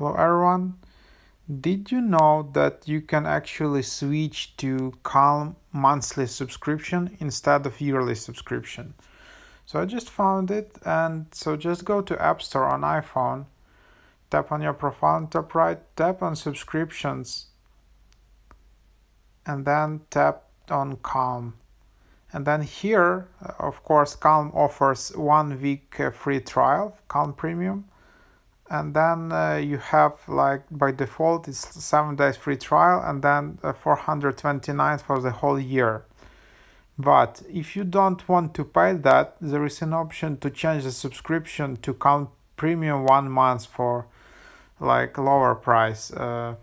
Hello everyone. Did you know that you can actually switch to Calm monthly subscription instead of yearly subscription? So I just found it and so just go to App Store on iPhone, tap on your profile on top right, tap on subscriptions and then tap on Calm. And then here, of course, Calm offers one week uh, free trial, Calm Premium and then uh, you have like by default it's seven days free trial and then uh, 429 for the whole year. But if you don't want to pay that there is an option to change the subscription to Calm premium one month for like lower price uh,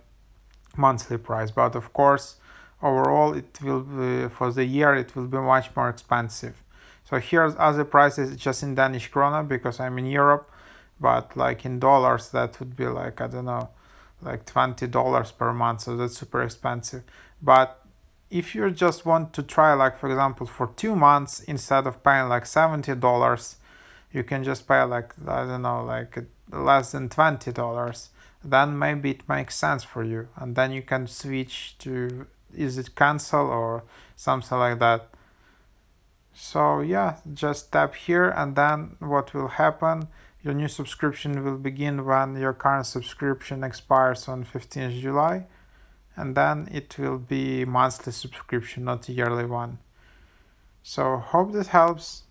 monthly price. But of course overall it will be for the year it will be much more expensive. So here's other prices just in danish krona because i'm in europe but like in dollars that would be like i don't know like $20 per month so that's super expensive. But if you just want to try like for example for two months instead of paying like $70 you can just pay like i don't know like less than $20 then maybe it makes sense for you. And then you can switch to is it cancel or something like that. So yeah just tap here and then what will happen your new subscription will begin when your current subscription expires on 15th July and then it will be monthly subscription not a yearly one. So hope this helps